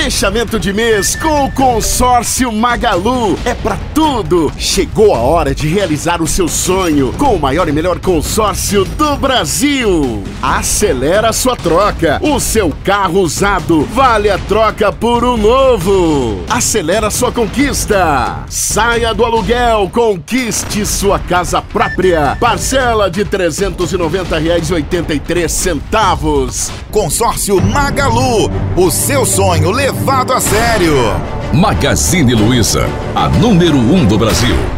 Fechamento de mês com o consórcio Magalu. É pra tudo. Chegou a hora de realizar o seu sonho com o maior e melhor consórcio do Brasil. Acelera sua troca. O seu carro usado vale a troca por um novo. Acelera sua conquista. Saia do aluguel, conquiste sua casa própria. Parcela de R$ 390,83 centavos. Consórcio Magalu, o seu sonho levado a sério. Magazine Luiza, a número um do Brasil.